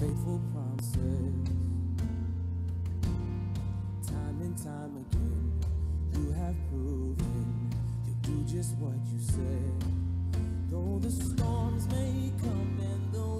faithful promises. Time and time again, you have proven you'll do just what you said. Though the storms may come and the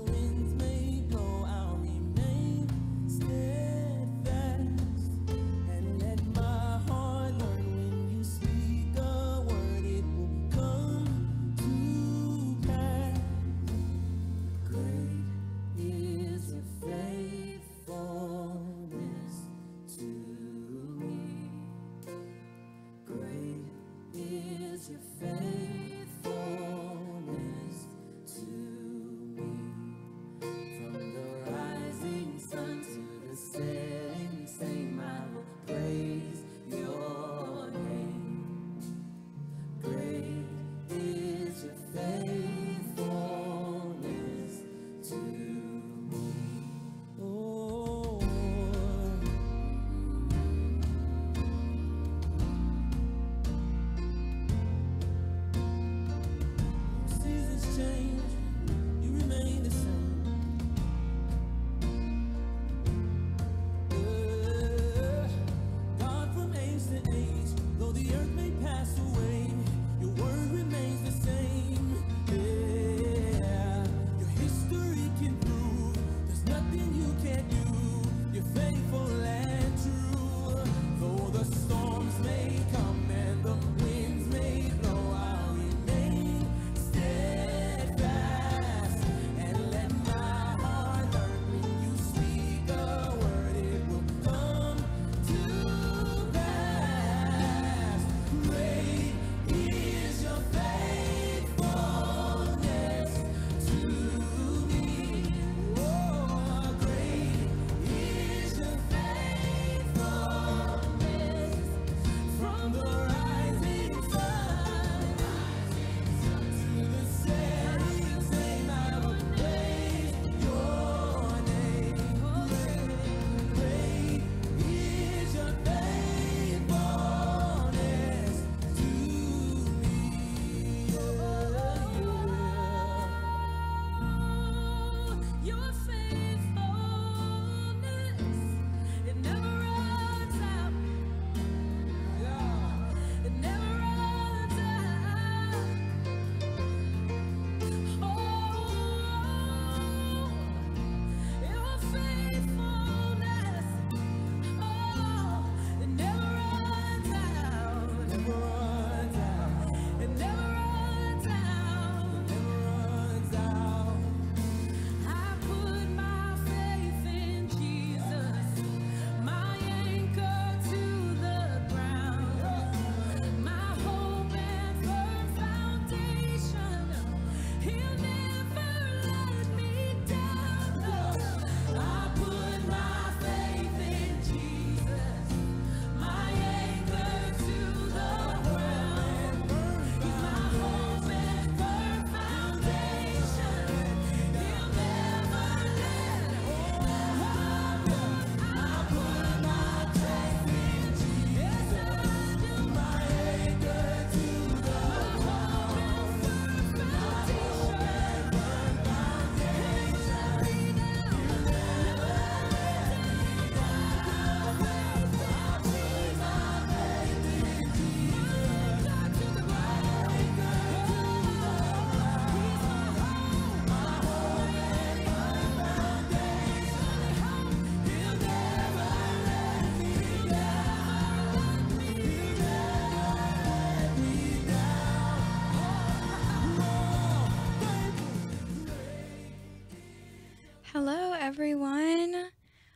everyone.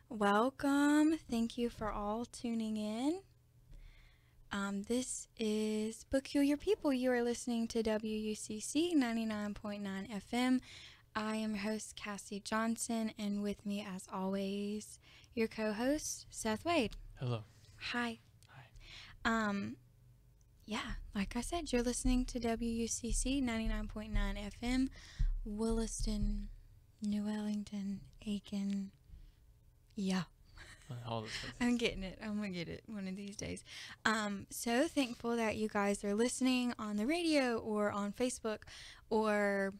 Welcome. Thank you for all tuning in. Um, this is Peculiar People. You are listening to WUCC 99.9 FM. I am host, Cassie Johnson, and with me, as always, your co host, Seth Wade. Hello. Hi. Hi. Um, yeah, like I said, you're listening to WUCC 99.9 FM, Williston, New Ellenton, Aiken. Yeah. All those things. I'm getting it. I'm gonna get it one of these days. Um, so thankful that you guys are listening on the radio or on Facebook or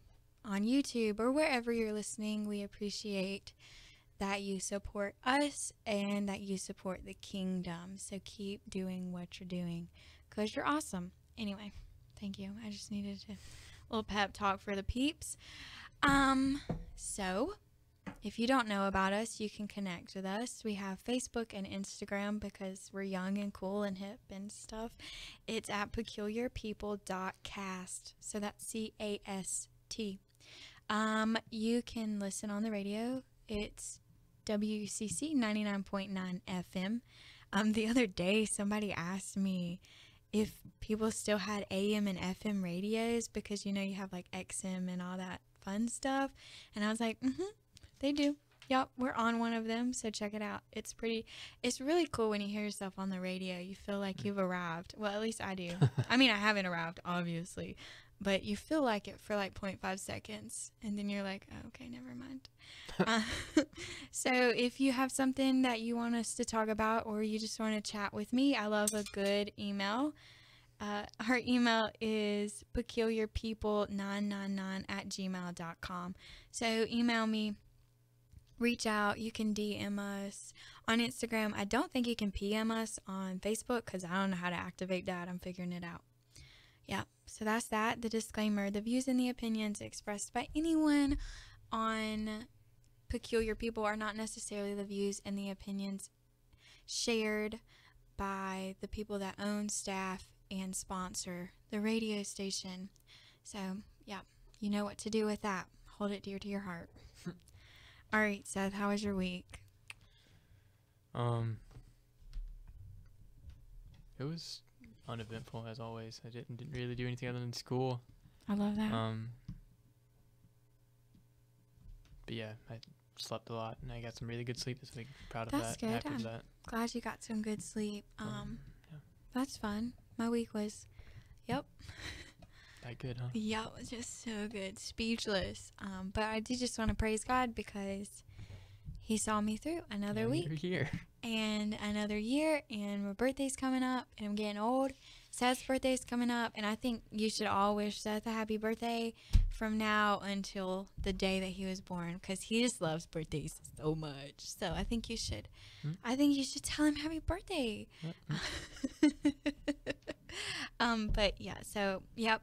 on YouTube or wherever you're listening. We appreciate that you support us and that you support the kingdom. So keep doing what you're doing because you're awesome. Anyway, thank you. I just needed a little pep talk for the peeps. Um, so if you don't know about us, you can connect with us. We have Facebook and Instagram because we're young and cool and hip and stuff. It's at peculiarpeople.cast. So that's C A S T. Um, you can listen on the radio. It's WCC 99.9 FM. Um, the other day, somebody asked me if people still had AM and FM radios because you know you have like XM and all that fun stuff. And I was like, mm hmm, they do. Yep, we're on one of them, so check it out. It's pretty, it's really cool when you hear yourself on the radio. You feel like you've arrived. Well, at least I do. I mean, I haven't arrived, obviously, but you feel like it for like 0.5 seconds, and then you're like, oh, okay, never mind. uh, so if you have something that you want us to talk about, or you just want to chat with me, I love a good email. Uh, our email is peculiarpeople999 at gmail.com. So email me, reach out. You can DM us on Instagram. I don't think you can PM us on Facebook because I don't know how to activate that. I'm figuring it out. Yeah, so that's that. The disclaimer the views and the opinions expressed by anyone on Peculiar People are not necessarily the views and the opinions shared by the people that own, staff, and sponsor the radio station. So, yeah, you know what to do with that. Hold it dear to your heart. All right, Seth, how was your week? Um, it was uneventful as always. I didn't, didn't really do anything other than school. I love that. Um, but yeah, I slept a lot and I got some really good sleep this week. Proud of that. That's that. good. Happy I'm that. Glad you got some good sleep. Um, Um, yeah. that's fun. My week was, yep, That good, huh? yeah, it was just so good, speechless. Um, but I did just want to praise God because He saw me through another Yeah, week. Here. and another year and my birthday's coming up and I'm getting old. Seth's birthday's coming up and I think you should all wish Seth a happy birthday from now until the day that he was born because he just loves birthdays so much. So I think you should. Hmm. I think you should tell him happy birthday. Yeah, um, but yeah, so yep.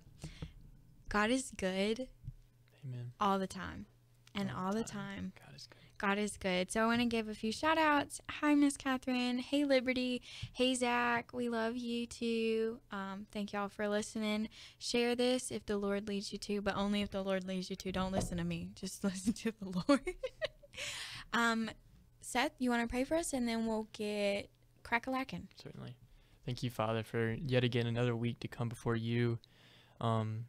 God is good Amen. all the time. And all the time. God is good. God is good. So I want to give a few shout outs. Hi, Miss Catherine. Hey, Liberty. Hey, Zach. We love you too. Um, thank y'all for listening. Share this if the Lord leads you to, but only if the Lord leads you to. Don't listen to me. Just listen to the Lord. um, Seth, you want to pray for us and then we'll get crack a lacking. Certainly. Thank you, Father, for yet again another week to come before you, um,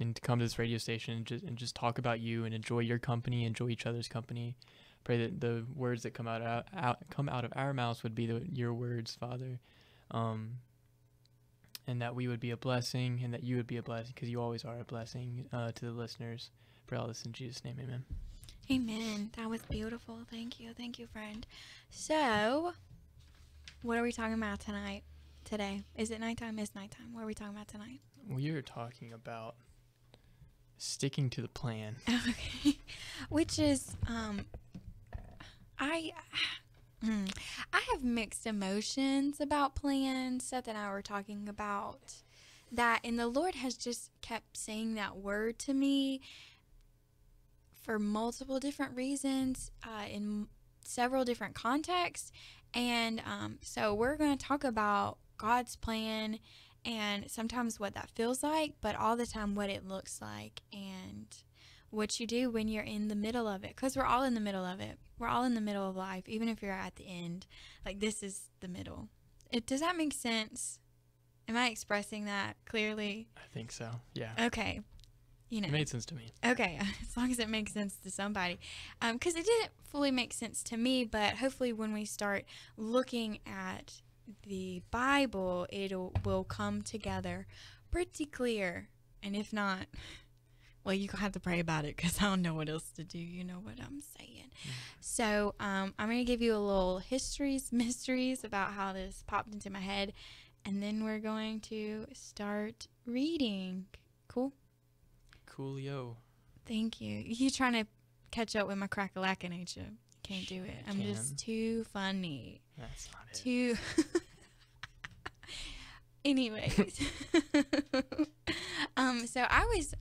and to come to this radio station and just and just talk about you and enjoy your company, enjoy each other's company. Pray that the words that come out out, out come out of our mouths would be the, your words, Father, um, and that we would be a blessing, and that you would be a blessing, because you always are a blessing uh, to the listeners. Pray all this in Jesus' name, Amen. Amen. That was beautiful. Thank you. Thank you, friend. So, what are we talking about tonight? Today? Is it nighttime? Is nighttime. What are we talking about tonight? We are talking about sticking to the plan. Okay. Which is, um, I, mm, I have mixed emotions about plans. Seth and I were talking about that, and the Lord has just kept saying that word to me for multiple different reasons, uh, in several different contexts. And um, so we're going to talk about God's plan and sometimes what that feels like, but all the time what it looks like and what you do when you're in the middle of it. Because we're all in the middle of it. We're all in the middle of life, even if you're at the end. Like this is the middle. It does that make sense? Am I expressing that clearly? I think so. Yeah. Okay. You know. It made sense to me. Okay, as long as it makes sense to somebody. Because it didn't fully make sense to me, but hopefully, when we start looking at the Bible, it will come together pretty clear. And if not, well, you have to pray about it because I don't know what else to do. You know what I'm saying. So, um, I'm going to give you a little histories, mysteries about how this popped into my head. And then we're going to start reading. Cool? Coolio. Thank you. You're trying to catch up with my crack-a-lackin', ain't you? can't do it. I'm can. just too funny. That's not it. Too. Anyways, um, so I was,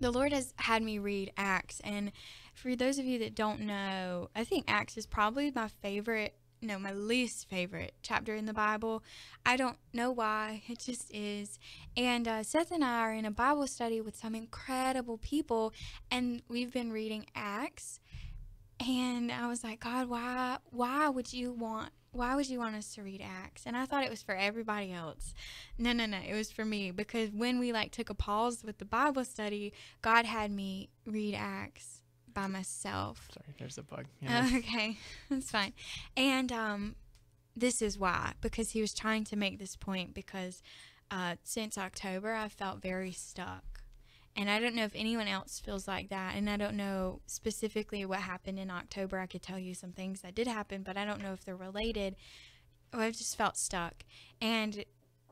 the Lord has had me read Acts, and for those of you that don't know, I think Acts is probably my favorite, no, my least favorite chapter in the Bible. I don't know why, it just is. And uh, Seth and I are in a Bible study with some incredible people, and we've been reading Acts. And I was like, God, why, why would you want why would you want us to read Acts? And I thought it was for everybody else. No, no, no. It was for me because when we like took a pause with the Bible study, God had me read Acts by myself. Sorry, there's a bug. Yeah. Okay, that's fine. And um, this is why because he was trying to make this point because uh, since October I felt very stuck. And I don't know if anyone else feels like that. And I don't know specifically what happened in October. I could tell you some things that did happen, but I don't know if they're related. Oh, I just felt stuck. And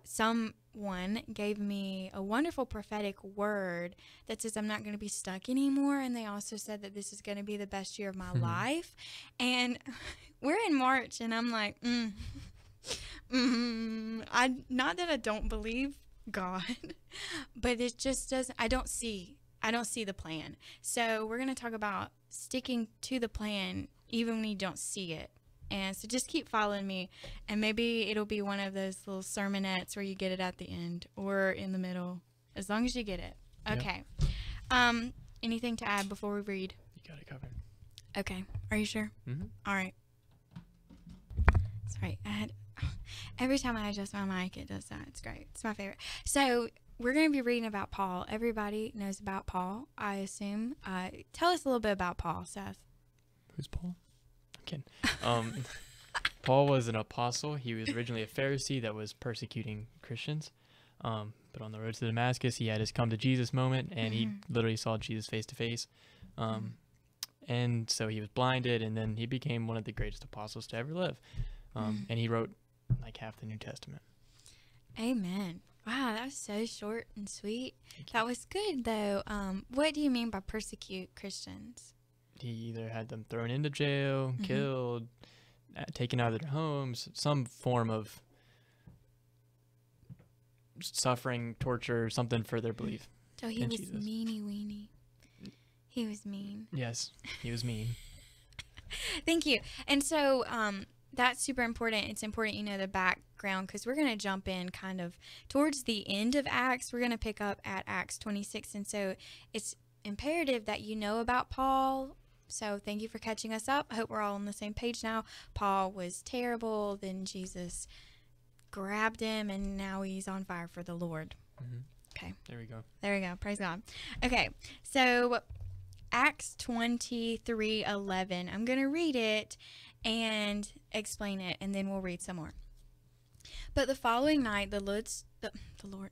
someone gave me a wonderful prophetic word that says I'm not going to be stuck anymore. And they also said that this is going to be the best year of my life. And we're in March, and I'm like, mm, mm, I not that I don't believe God, but it just doesn't. I don't see. I don't see the plan. So we're going to talk about sticking to the plan even when you don't see it. And so just keep following me, and maybe it'll be one of those little sermonettes where you get it at the end or in the middle, as long as you get it. Yeah. Okay. Um, anything to add before we read? You got it covered. Okay. Are you sure? Mm-hmm. All right. Sorry, I had every time I adjust my mic, it does that. It's great. It's my favorite. So we're going to be reading about Paul. Everybody knows about Paul, I assume. Uh, tell us a little bit about Paul, Seth. Who's Paul? Kidding. Um, Paul was an apostle. He was originally a Pharisee that was persecuting Christians. Um, but on the road to Damascus, he had his come to Jesus moment, and he literally saw Jesus face to face. Um, and so he was blinded, and then he became one of the greatest apostles to ever live. Um, And he wrote like half the New Testament. Amen. Wow, that was so short and sweet. That was good, though. Um, what do you mean by persecute Christians? He either had them thrown into jail, Mm-hmm. killed, uh, taken out of their homes, some form of suffering, torture, something for their belief. So he was Jesus. meany weeny. He was mean. Yes, he was mean. Thank you. And so um, that's super important. It's important you know the background because we're going to jump in kind of towards the end of Acts. We're going to pick up at Acts 26. And so it's imperative that you know about Paul. So thank you for catching us up. I hope we're all on the same page now. Paul was terrible. Then Jesus grabbed him, and now he's on fire for the Lord. Mhm. Okay. There we go. There we go. Praise God. Okay. So Acts 23 11. I'm going to read it and explain it, and then we'll read some more. But the following night, the Lord, the, the Lord,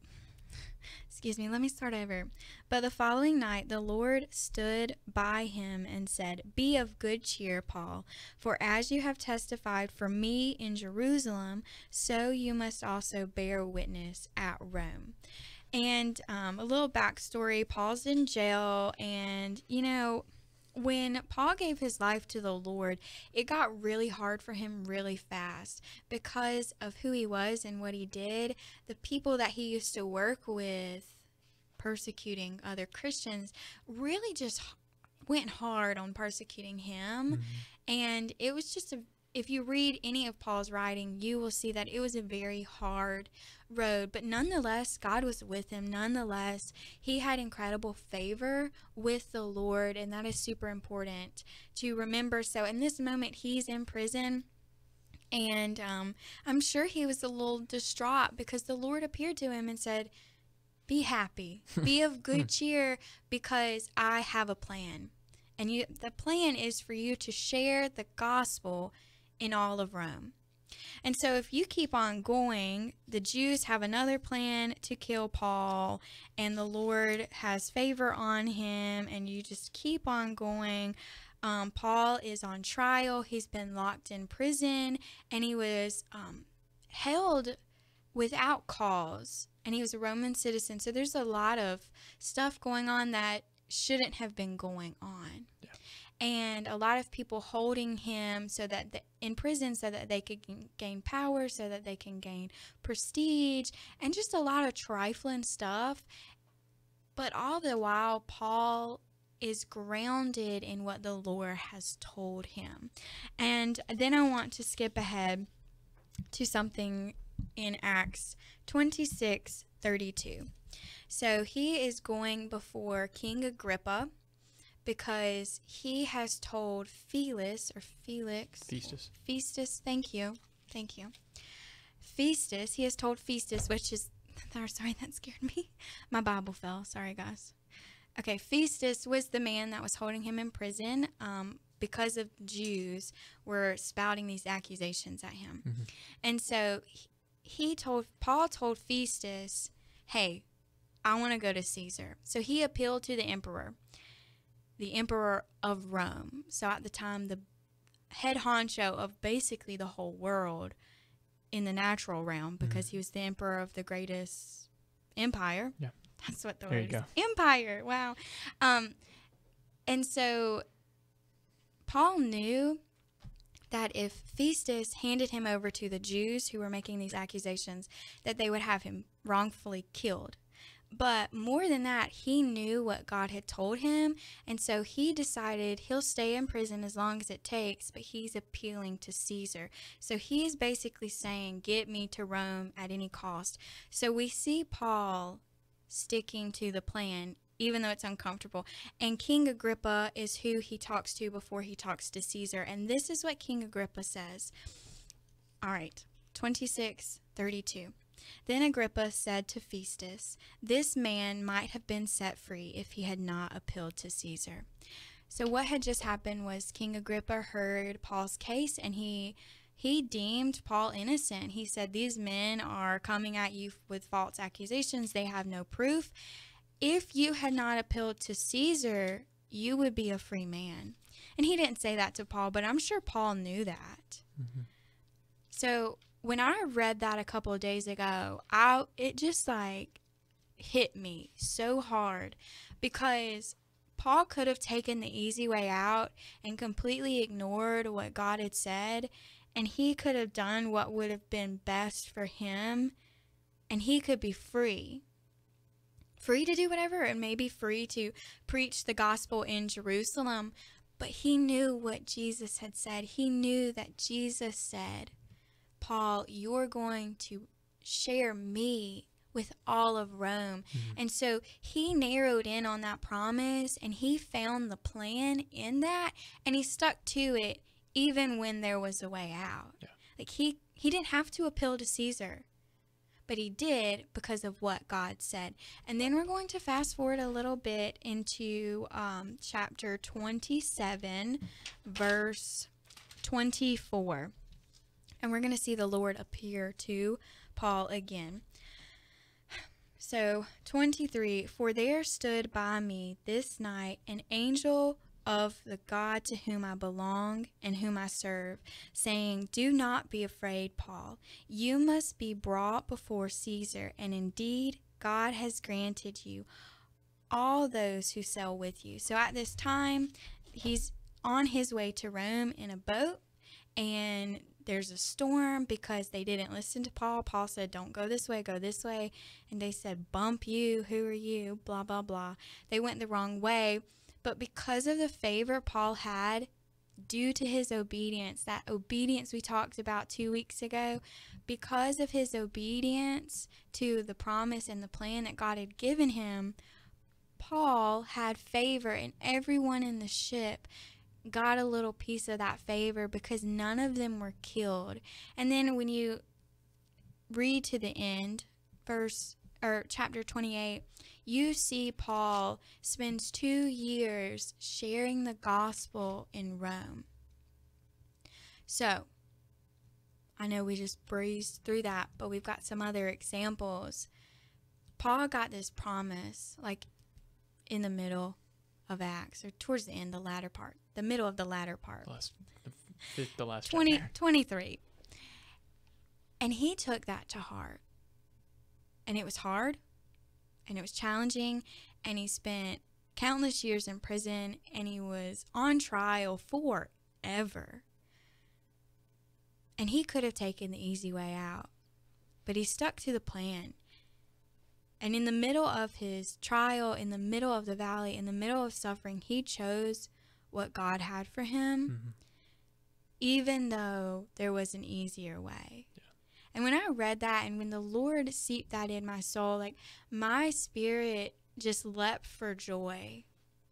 excuse me, let me start over. But the following night, the Lord stood by him and said, Be of good cheer, Paul, for as you have testified for me in Jerusalem, so you must also bear witness at Rome. And um, a little backstory Paul's in jail, and you know, when Paul gave his life to the Lord, it got really hard for him really fast because of who he was and what he did. The people that he used to work with, persecuting other Christians, really just went hard on persecuting him. Mm-hmm. And it was just a if you read any of Paul's writing, you will see that it was a very hard road. But nonetheless, God was with him. Nonetheless, he had incredible favor with the Lord, and that is super important to remember. So, in this moment, he's in prison. And um, I'm sure he was a little distraught because the Lord appeared to him and said, Be happy, be of good cheer, because I have a plan. And you, the plan is for you to share the gospel in all of Rome. And so, if you keep on going, the Jews have another plan to kill Paul, and the Lord has favor on him, and you just keep on going. Um, Paul is on trial. He's been locked in prison, and he was um, held without cause, and he was a Roman citizen. So, there's a lot of stuff going on that shouldn't have been going on. And a lot of people holding him so that the, in prison so that they could gain, power, so that they can gain prestige, and just a lot of trifling stuff. But all the while, Paul is grounded in what the Lord has told him. And then I want to skip ahead to something in Acts 26 32. So he is going before King Agrippa because he has told Felix or Felix Festus. Festus, thank you. Thank you. Festus, he has told Festus, which is, oh, sorry, that scared me. My Bible fell. Sorry, guys. Okay, Festus was the man that was holding him in prison um, because of Jews were spouting these accusations at him. Mhm. And so he- he told, Paul told Festus, hey, I want to go to Caesar. So he appealed to the emperor, the emperor of Rome. So at the time, the head honcho of basically the whole world in the natural realm because he was the emperor of the greatest empire. Yeah. That's what the There word is. Empire. Wow. Um, and so Paul knew that if Festus handed him over to the Jews who were making these accusations, that they would have him wrongfully killed. But more than that, he knew what God had told him, and so he decided he'll stay in prison as long as it takes, but he's appealing to Caesar. So he's basically saying, Get me to Rome at any cost. So we see Paul sticking to the plan, even though it's uncomfortable. And King Agrippa is who he talks to before he talks to Caesar. And this is what King Agrippa says. All right, 26 32. Then Agrippa said to Festus, This man might have been set free if he had not appealed to Caesar. So what had just happened was King Agrippa heard Paul's case and he he deemed Paul innocent. He said these men are coming at you with false accusations. They have no proof. If you had not appealed to Caesar, you would be a free man. And he didn't say that to Paul, but I'm sure Paul knew that. Mm-hmm. So when I read that a couple of days ago, I it just like hit me so hard because Paul could have taken the easy way out and completely ignored what God had said, and he could have done what would have been best for him, and he could be free. Free to do whatever, and maybe free to preach the gospel in Jerusalem. But he knew what Jesus had said. He knew that Jesus said, Paul, you're going to share me with all of Rome. And so he narrowed in on that promise and he found the plan in that and he stuck to it even when there was a way out. Yeah. Like he he didn't have to appeal to Caesar. But he did because of what God said. And then we're going to fast forward a little bit into um, chapter 27, verse 24. And we're going to see the Lord appear to Paul again. So, 23 For there stood by me this night an angel of the God to whom I belong and whom I serve, saying, Do not be afraid, Paul. You must be brought before Caesar, and indeed God has granted you all those who sail with you. So at this time, he's on his way to Rome in a boat, and there's a storm because they didn't listen to Paul. Paul said, Don't go this way, go this way. And they said, Bump you, who are you? Blah, blah, blah. They went the wrong way. But because of the favor Paul had, due to his obedience, that obedience we talked about two weeks ago, because of his obedience to the promise and the plan that God had given him, Paul had favor, in everyone in the ship got a little piece of that favor because none of them were killed. And then when you read to the end, verse or chapter 28, you see Paul spends 2 years sharing the gospel in Rome. So, I know we just breezed through that, but we've got some other examples. Paul got this promise like in the middle of Acts or towards the end, the latter part, the middle of the latter part. Last, the the last 20, chapter. 23. And he took that to heart. And it was hard and it was challenging. And he spent countless years in prison and he was on trial forever. And he could have taken the easy way out, but he stuck to the plan. And in the middle of his trial, in the middle of the valley, in the middle of suffering, he chose what God had for him, Mhm. even though there was an easier way. And when I read that and when the Lord seeped that in my soul, like my spirit just leapt for joy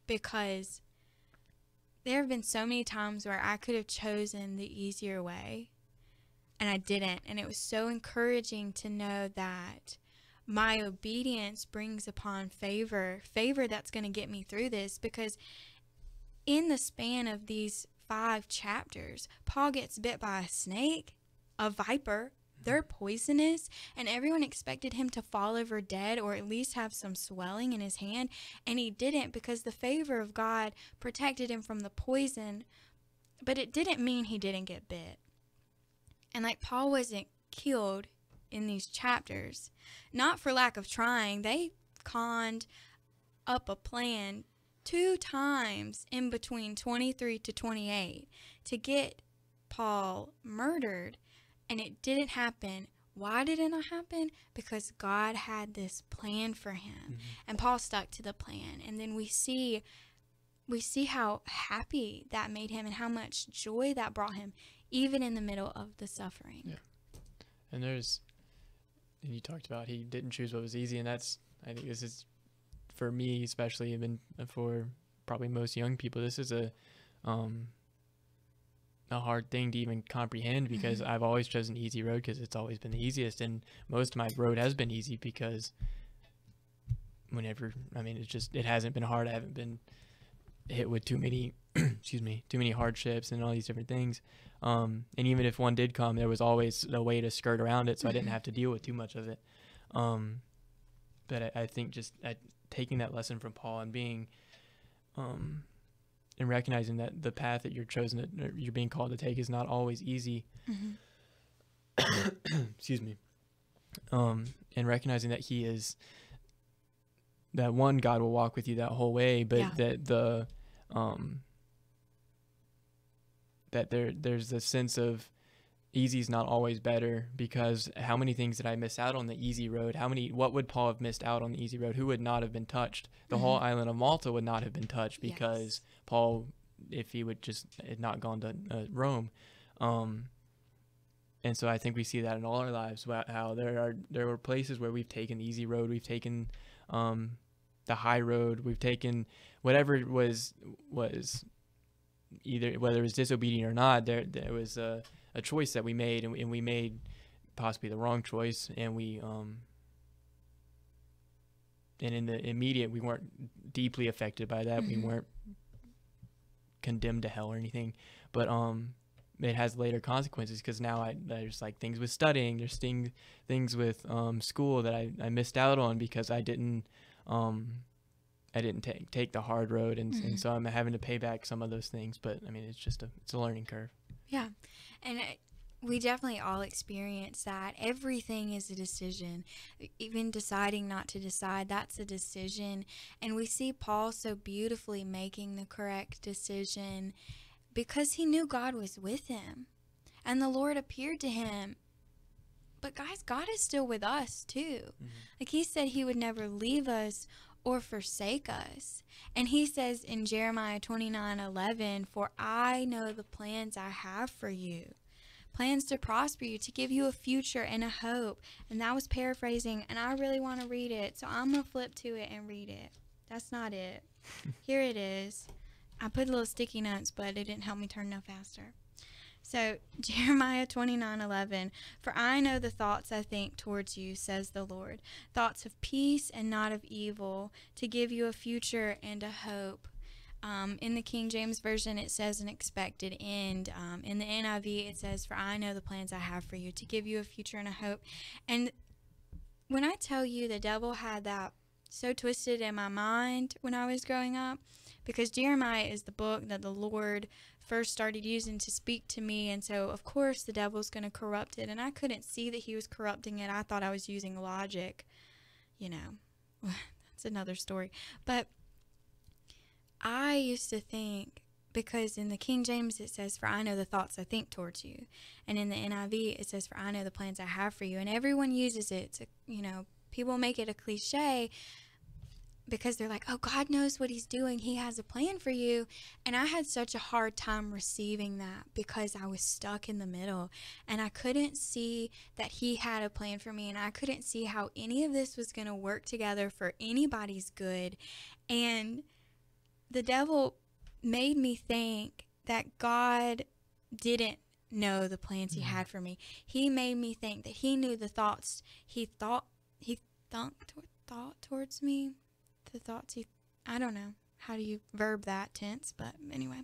because there have been so many times where I could have chosen the easier way and I didn't. And it was so encouraging to know that my obedience brings upon favor, favor that's going to get me through this because in the span of these five chapters, Paul gets bit by a snake, a viper. Mm-hmm. They're poisonous, and everyone expected him to fall over dead or at least have some swelling in his hand, and he didn't because the favor of God protected him from the poison, but it didn't mean he didn't get bit. And like Paul wasn't killed in these chapters, not for lack of trying, they conned up a plan two times in between 23 to 28 to get Paul murdered, and it didn't happen. Why did it not happen? Because God had this plan for him, mm-hmm. and Paul stuck to the plan. And then we see we see how happy that made him and how much joy that brought him even in the middle of the suffering. Yeah. And there's, you talked about he didn't choose what was easy, and that's I think this is for me especially, even for probably most young people. This is a um a hard thing to even comprehend because I've always chosen easy road because it's always been the easiest, and most of my road has been easy because whenever I mean it's just it hasn't been hard. I haven't been hit with too many excuse me too many hardships and all these different things. Um, and even if one did come, there was always a way to skirt around it, so I didn't have to deal with too much of it. Um, but I, I think just I, taking that lesson from Paul and being, um, and recognizing that the path that you're chosen, to, or you're being called to take, is not always easy. Excuse me. Um, and recognizing that He is that one God will walk with you that whole way, but Yeah. that the um that there there's a sense of easy is not always better because how many things did I miss out on the easy road? How many what would Paul have missed out on the easy road? Who would not have been touched? The whole island of Malta would not have been touched Yes. because Paul if he would just had not gone to uh, Rome. Um and so I think we see that in all our lives wha- how there are there were places where we've taken the easy road, we've taken um the high road, we've taken whatever it was was either whether it was disobedient or not there there was a, a choice that we made and we, and we made possibly the wrong choice and we um and in the immediate we weren't deeply affected by that we Mhm. weren't condemned to hell or anything but um it has later consequences because now I there's like things with studying there's things things with um school that I, I missed out on because I didn't um I didn't take take the hard road and, Mhm. and so I'm having to pay back some of those things but I mean it's just a it's a learning curve Yeah. And it, we definitely all experience that. Everything is a decision. Even deciding not to decide, that's a decision. And we see Paul so beautifully making the correct decision because he knew God was with him. And the Lord appeared to him. But guys, God is still with us too. Mm-hmm. Like he said he would never leave us or forsake us. And he says in Jeremiah 29 11, For I know the plans I have for you. Plans to prosper you, to give you a future and a hope. And that was paraphrasing, and I really want to read it. So I'm going to flip to it and read it. That's not it. Here it is. I put a little sticky notes, but it didn't help me turn no faster. So, Jeremiah 29 11, For I know the thoughts I think towards you, says the Lord, thoughts of peace and not of evil, to give you a future and a hope. Um, in the King James Version, it says an expected end. Um, in the NIV, it says, For I know the plans I have for you, to give you a future and a hope. And when I tell you the devil had that so twisted in my mind when I was growing up, because Jeremiah is the book that the Lord first started using to speak to me. And so, of course, the devil's going to corrupt it. And I couldn't see that he was corrupting it. I thought I was using logic, you know. That's another story. But I used to think because in the King James it says, For I know the thoughts I think towards you. And in the NIV it says, For I know the plans I have for you. And everyone uses it to, you know, people make it a cliche because they're like, oh, God knows what He's doing. He has a plan for you. And I had such a hard time receiving that because I was stuck in the middle and I couldn't see that He had a plan for me. And I couldn't see how any of this was going to work together for anybody's good. And the devil made me think that God didn't know the plans he mm. had for me. He made me think that he knew the thoughts he thought he thought thought towards me. The thoughts he I don't know how do you verb that tense, but anyway.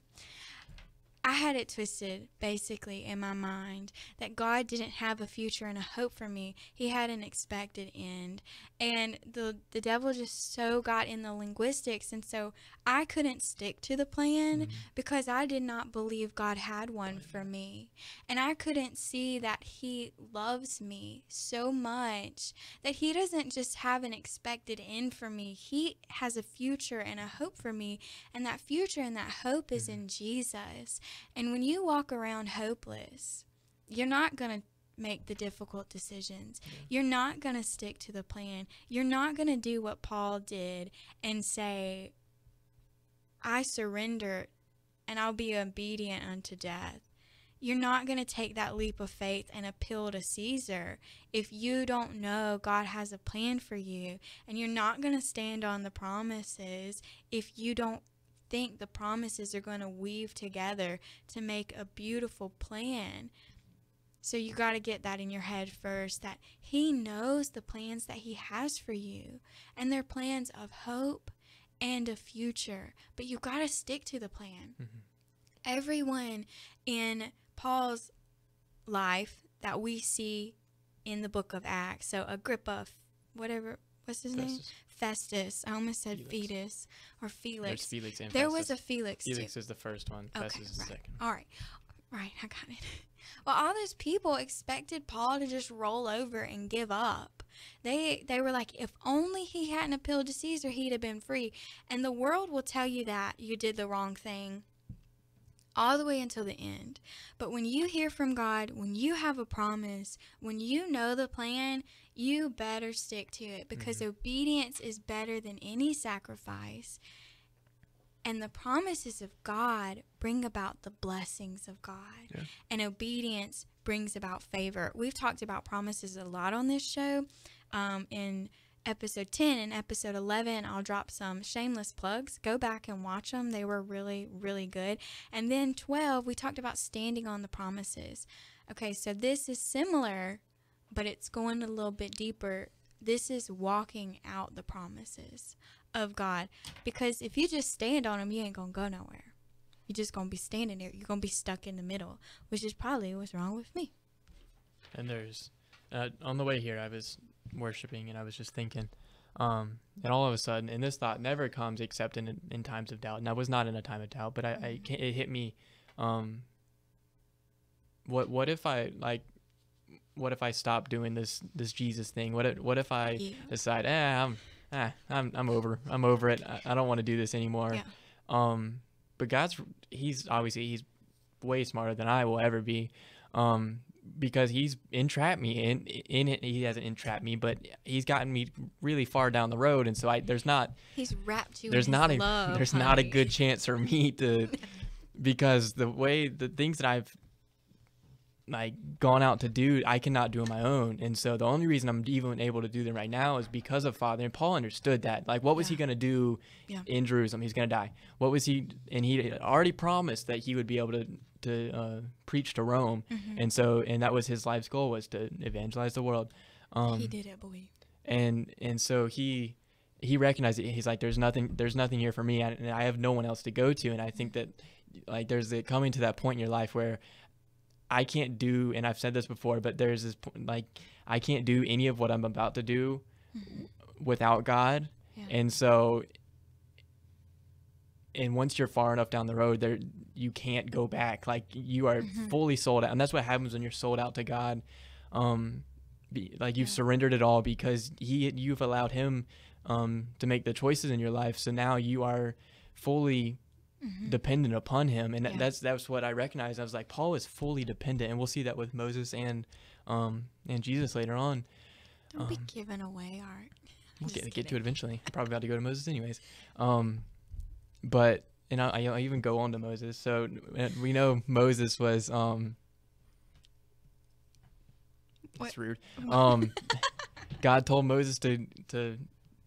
I had it twisted basically in my mind that God didn't have a future and a hope for me. He had an expected end. And the the devil just so got in the linguistics and so I couldn't stick to the plan mm-hmm. because I did not believe God had one for me. And I couldn't see that he loves me so much that he doesn't just have an expected end for me. He has a future and a hope for me, and that future and that hope is mm-hmm. in Jesus. And when you walk around hopeless, you're not going to make the difficult decisions. You're not going to stick to the plan. You're not going to do what Paul did and say, I surrender and I'll be obedient unto death. You're not going to take that leap of faith and appeal to Caesar if you don't know God has a plan for you. And you're not going to stand on the promises if you don't think the promises are going to weave together to make a beautiful plan. So you got to get that in your head first that He knows the plans that He has for you, and they're plans of hope and a future. But you got to stick to the plan. Mm-hmm. Everyone in Paul's life that we see in the book of Acts, so Agrippa, whatever, what's his name? Festus. Festus. I almost said Felix. fetus or There's Felix. Felix and There was a Festus. Felix too. Felix is the first one. Okay, Festus is the second. All right. Right, I got it. Well, all those people expected Paul to just roll over and give up. They they were like, if only he hadn't appealed to Caesar, he'd have been free. And the world will tell you that you did the wrong thing all the way until the end. But when you hear from God, when you have a promise, when you know the plan, you better stick to it because obedience is better than any sacrifice. And the promises of God bring about the blessings of God. Yeah. And obedience brings about favor. We've talked about promises a lot on this show. Um, in episode 10 and episode 11, I'll drop some shameless plugs. Go back and watch them. They were really, really good. And then 12, we talked about standing on the promises. Okay, so this is similar, but it's going a little bit deeper. This is walking out the promises of God. Because if you just stand on them, you ain't going to go nowhere. You're just going to be standing there. You're going to be stuck in the middle, which is probably what's wrong with me. And there's uh, on the way here, I was worshiping and I was just thinking, um, and all of a sudden, and this thought never comes except in in times of doubt. And I was not in a time of doubt, but I, I it hit me. Um, what what if I like? What if I stop doing this this Jesus thing? What if, what if I Yeah. decide, eh, I'm, ah, I'm I'm over, I'm over it. I, I don't want to do this anymore. Yeah. Um, but God's he's obviously he's way smarter than I will ever be. Um, because he's entrapped me in in it. He hasn't entrapped me but he's gotten me really far down the road. And so I there's not He's wrapped you there's in not a love, there's not a good chance for me to because the way the things that I've like gone out to do I cannot do on my own. And so the only reason I'm even able to do them right now is because of Father. And Paul understood that. Like what was he going to do Yeah. in Jerusalem? He's going to die. What was he and he had already promised that he would be able to to uh, preach to Rome. Mm-hmm. and so and that was his life's goal was to evangelize the world. Um he did it, boy. and and so he he recognized it. He's like there's nothing there's nothing here for me. And and I have no one else to go to. And I think that like there's a coming to that point in your life where I can't do and I've said this before but there's this po- like I can't do any of what I'm about to do w- without God. Yeah. and so and once you're far enough down the road there you can't go back. Like you are fully sold out and that's what happens when you're sold out to God. Um be, like you've Yeah. surrendered it all because he you've allowed him um to make the choices in your life. So now you are fully Mhm. dependent upon him. And Yeah. that's that's what i recognized. I was like paul is fully dependent and we'll see that with moses and um and jesus later on. Don't be um, giving away art. we'll get, get to it eventually. I'm probably about to go to moses anyways. Um but and i, I even go on to moses so we know moses was um What? it's rude um god told moses to to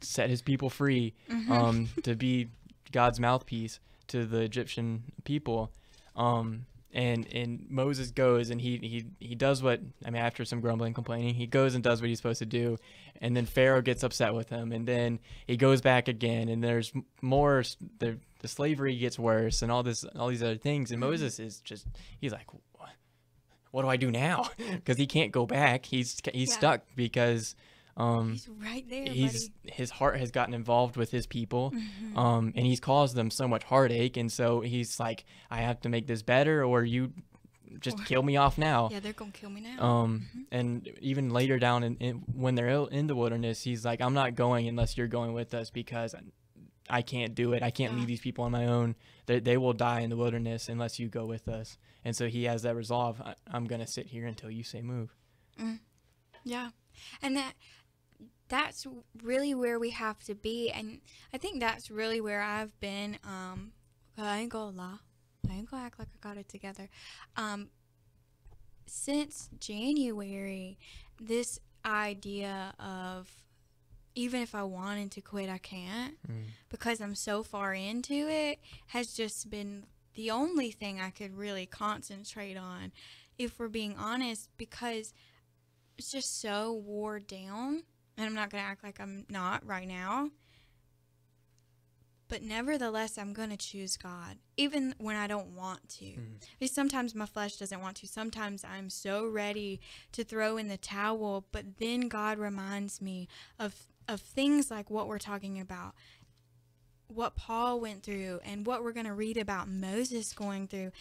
set his people free Mhm. um, to be God's mouthpiece to the Egyptian people. Um, and and Moses goes and he he he does what I mean after some grumbling complaining he goes and does what he's supposed to do and then Pharaoh gets upset with him and then he goes back again and there's more s- the slavery gets worse and all this all these other things and Moses is just he's like what, do I do now because he can't go back he's he's Yeah. stuck because um He's right there, he's his heart has gotten involved with his people buddy. Mhm. um and he's caused them so much heartache and so he's like i have to make this better or you just Or- kill me off now yeah, they're gonna kill me now. um Mhm. and even later down in, in when they're in the wilderness he's like i'm not going unless you're going with us because i can't do it i can't Yeah. leave these people on my own they, they will die in the wilderness unless you go with us and so he has that resolve I, i'm gonna sit here until you say move Yeah. And that that's really where we have to be and I think that's really where I've been um I ain't gonna lie. I ain't gonna act like I got it together. Um since January, this idea of even if I wanted to quit, I can't Mm. because I'm so far into it has just been the only thing I could really concentrate on, if we're being honest, because it's just so wore down. And I'm not going to act like I'm not right now. But nevertheless, I'm going to choose God, even when I don't want to. Mhm. Because sometimes my flesh doesn't want to. Sometimes I'm so ready to throw in the towel, but then God reminds me of of things like what we're talking about, what Paul went through, and what we're going to read about Moses going through.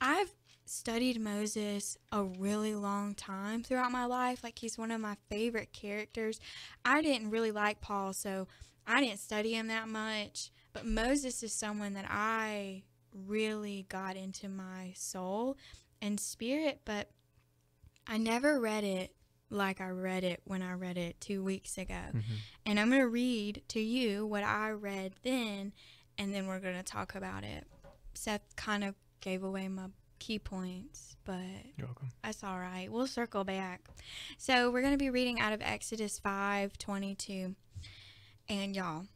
I've studied Moses a really long time throughout my life. Like he's one of my favorite characters. I didn't really like Paul, so I didn't study him that much. But Moses is someone that I really got into my soul and spirit, but I never read it like I read it when I read it two weeks ago. Mhm. And I'm going to read to you what I read then, and then we're going to talk about it. Seth kind of gave away my key points, but that's all right. We'll circle back. So we're going to be reading out of Exodus 5 22. And y'all,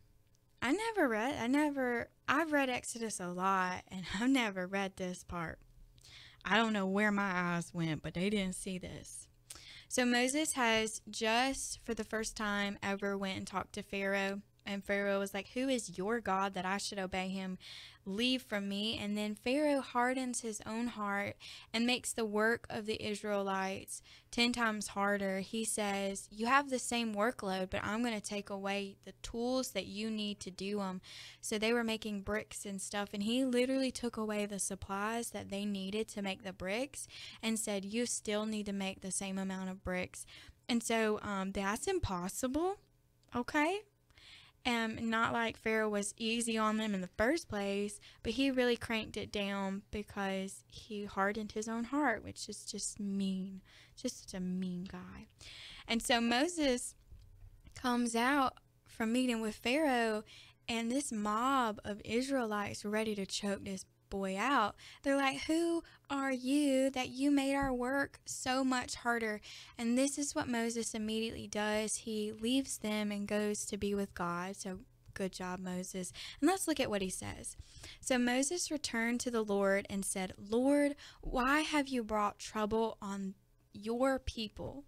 I never read, I never, I've read Exodus a lot, and I've never read this part. I don't know where my eyes went, but they didn't see this. So Moses has just for the first time ever went and talked to Pharaoh. And Pharaoh was like, Who is your God that I should obey him? Leave from me. And then Pharaoh hardens his own heart and makes the work of the Israelites 10 times harder. He says, You have the same workload, but I'm going to take away the tools that you need to do them. So they were making bricks and stuff, and he literally took away the supplies that they needed to make the bricks and said, You still need to make the same amount of bricks. And so um, that's impossible. Okay? Um, not like Pharaoh was easy on them in the first place, but he really cranked it down because he hardened his own heart, which is just mean. Just such a mean guy. And so Moses comes out from meeting with Pharaoh, and this mob of Israelites ready to choke this boy out. They're like, Who are you that you made our work so much harder? And this is what Moses immediately does. He leaves them and goes to be with God. So good job, Moses. And let's look at what he says. So Moses returned to the Lord and said, Lord, why have you brought trouble on your people?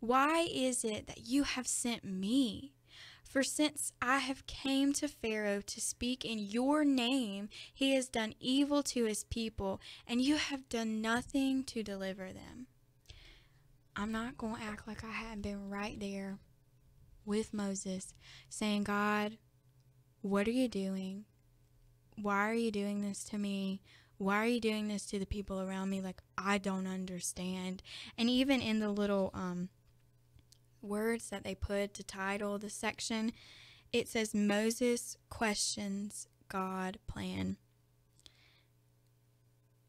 Why is it that you have sent me? For since I have came to Pharaoh to speak in your name, he has done evil to his people, and you have done nothing to deliver them. I'm not going to act like I hadn't been right there with Moses, saying, God, what are you doing? Why are you doing this to me? Why are you doing this to the people around me? Like, I don't understand. And even in the little um, words that they put to title the section, it says Moses questions God plan.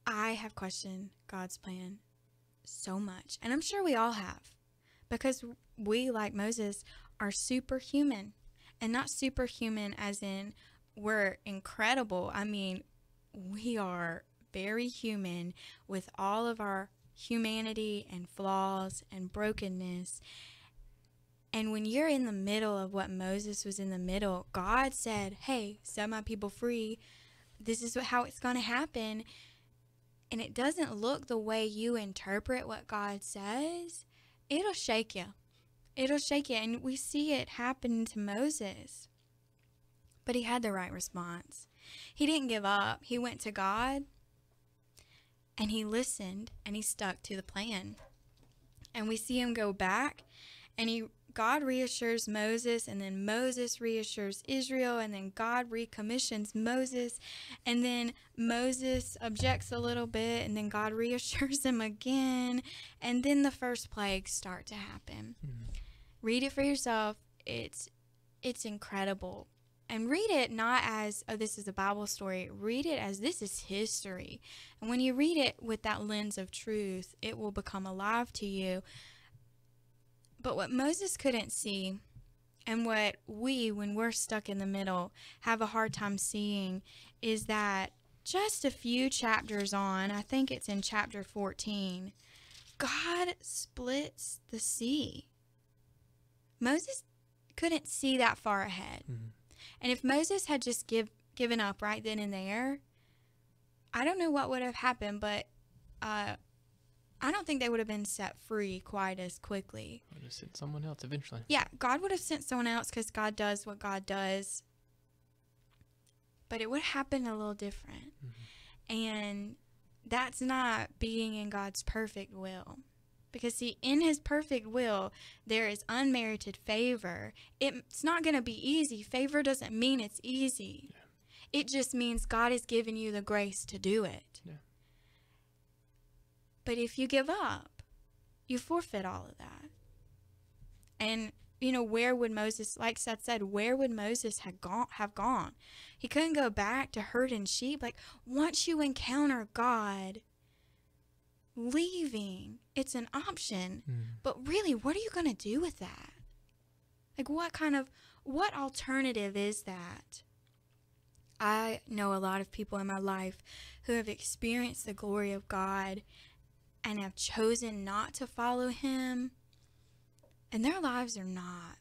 I have questioned God's plan so much, and I'm sure we all have, because we, like Moses, are superhuman, and not superhuman as in we're incredible. I mean, we are very human with all of our humanity and flaws and brokenness. And when you're in the middle of what Moses was in the middle, God said, Hey, set my people free. This is how it's going to happen. And it doesn't look the way you interpret what God says, it'll shake you. It'll shake you. And we see it happen to Moses. But he had the right response. He didn't give up. He went to God and he listened and he stuck to the plan. And we see him go back and he God reassures Moses and then Moses reassures Israel and then God recommissions Moses and then Moses objects a little bit and then God reassures him again and then the first plagues start to happen. Mm-hmm. Read it for yourself. It's it's incredible. And read it not as oh this is a bible story. Read it as this is history. And when you read it with that lens of truth it will become alive to you but what moses couldn't see and what we when we're stuck in the middle have a hard time seeing is that just a few chapters on i think it's in chapter 14 god splits the sea moses couldn't see that far ahead Mhm. and if Moses had just give given up right then and there, I don't know what would have happened, but uh, I don't think they would have been set free quite as quickly. I'll just send someone else eventually. Yeah, God would have sent someone else because God does what God does, but it would happen a little different. Mm-hmm. And that's not being in God's perfect will. Because, see, in His perfect will, there is unmerited favor. It's not going to be easy. Favor doesn't mean it's easy, it just means God has given you the grace to do it. But if you give up, you forfeit all of that. And you know, where would Moses, like Seth said, where would Moses have gone? Have gone? He couldn't go back to herding sheep. Like once you encounter God, leaving it's an option. Mm. But really, what are you going to do with that? Like, what kind of what alternative is that? I know a lot of people in my life who have experienced the glory of God and have chosen not to follow Him, and their lives are not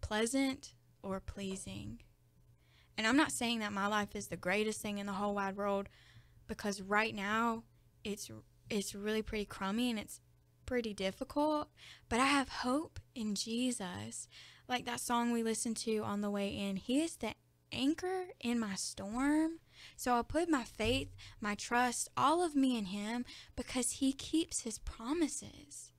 pleasant or pleasing. And I'm not saying that my life is the greatest thing in the whole wide world because right now it's it's really pretty crummy and it's pretty difficult, but I have hope in Jesus. Like that song we listened to on the way in, He is the anchor in my storm. So I'll put my faith, my trust, all of me in Him because He keeps His promises.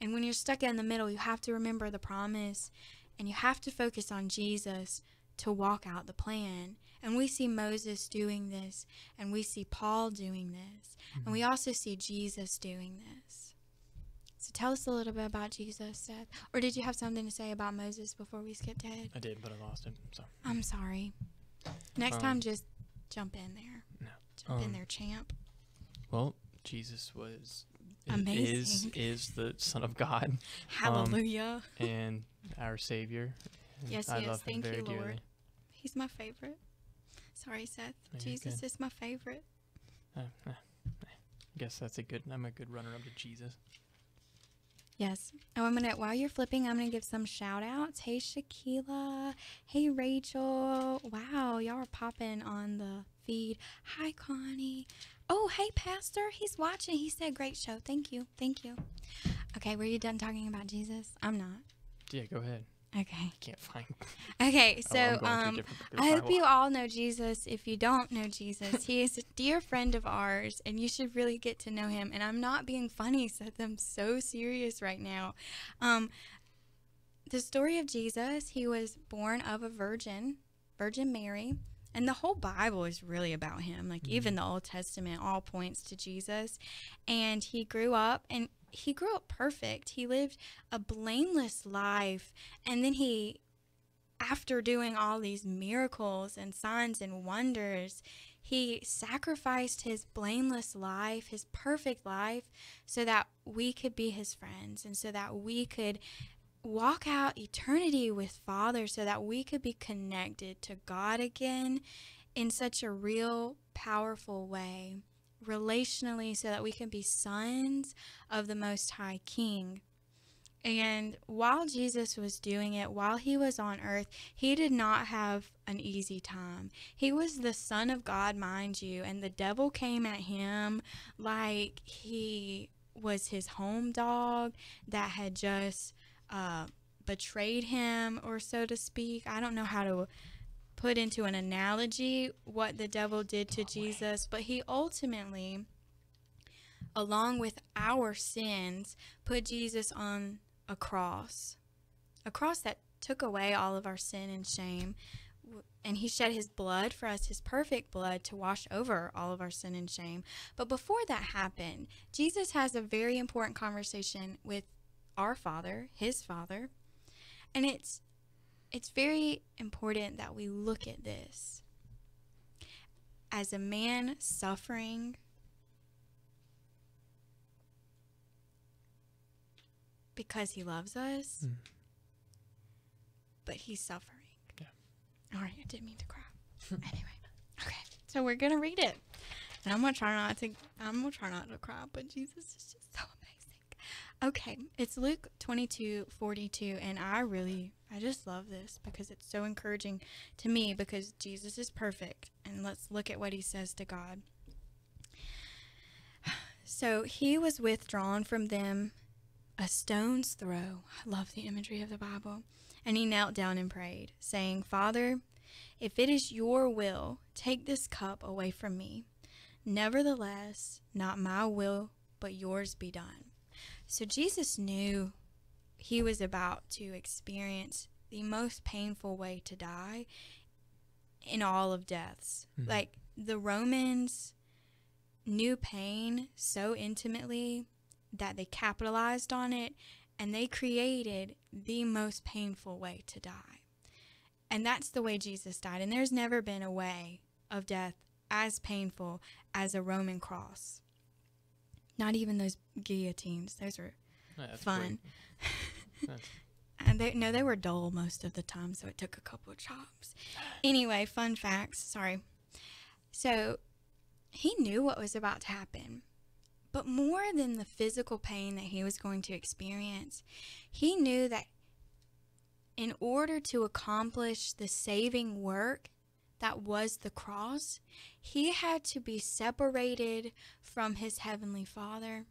And when you're stuck in the middle, you have to remember the promise and you have to focus on Jesus to walk out the plan. And we see Moses doing this, and we see Paul doing this, and we also see Jesus doing this. So tell us a little bit about Jesus, Seth. Or did you have something to say about Moses before we skipped ahead? I did, but I lost him. So I'm sorry. Next Um, time, just jump in there. no. Jump in Um, there, champ. Well, Jesus was i- is Amazing. is the Son of God Hallelujah. and our Savior. and Yes, I yes, love him thank you, very Lord. dearly. He's my favorite. Sorry, Seth. Jesus is my favorite. Uh, eh. I guess that's a good. I'm a good runner up to Jesus. Yes. Oh, I'm gonna while you're flipping, I'm gonna give some shout outs. Hey Shakila. Hey Rachel. Wow, y'all are popping on the feed. Hi Connie. Oh, hey Pastor. He's watching. He said great show. Thank you. Thank you. Okay, were you done talking about Jesus? I'm not. Yeah, go ahead. Okay. I Can't find. Okay, Oh, so I'm going to a um different book of the I hope you all know Jesus. If you don't know Jesus, he is a dear friend of ours, and you should really get to know him. And I'm not being funny, Seth. I'm so serious right now. Um, the story of Jesus, he was born of a virgin, Virgin Mary. And the whole Bible is really about him. Like, even the Old Testament all points to Jesus. And he grew up, and he grew up perfect. He lived a blameless life. And then he after doing all these miracles and signs and wonders, he sacrificed his blameless life, his perfect life, so that we could be his friends and so that we could walk out eternity with Father, so that we could be connected to God again in such a real, powerful way, relationally, so that we can be sons of the Most High King. And while Jesus was doing it, while he was on earth, he did not have an easy time. He was the Son of God, mind you, and the devil came at him like he was his home dog that had just uh, betrayed him, or so to speak. I don't know how to put into an analogy what the devil did to Jesus, but he ultimately, along with our sins, put Jesus on a cross, a cross that took away all of our sin and shame. And he shed his blood for us, his perfect blood, to wash over all of our sin and shame. But before that happened, Jesus has a very important conversation with our Father, his Father. And it's it's very important that we look at this as a man suffering because he loves us, Mm. but he's suffering. Yeah. All right, I didn't mean to cry. anyway, okay, so we're gonna read it, and I'm gonna try not to. I'm gonna try not to cry, but Jesus is just so amazing. Okay, it's Luke 22, 42, and I really, I just love this because it's so encouraging to me because Jesus is perfect, and let's look at what he says to God. So he was withdrawn from them a stone's throw. I love the imagery of the Bible. And he knelt down and prayed, saying, Father, if it is your will, take this cup away from me. Nevertheless, not my will, but yours be done. So Jesus knew he was about to experience the most painful way to die in all of deaths. Mhm. Like the Romans knew pain so intimately that they capitalized on it and they created the most painful way to die. And that's the way Jesus died. And there's never been a way of death as painful as a Roman cross. Not even those guillotines. Those were fun. great. And they no, they were dull most of the time, so it took a couple of chops. Anyway, fun facts. Sorry. So he knew what was about to happen. But more than the physical pain that he was going to experience, he knew that in order to accomplish the saving work that was the cross, he had to be separated from his heavenly Father.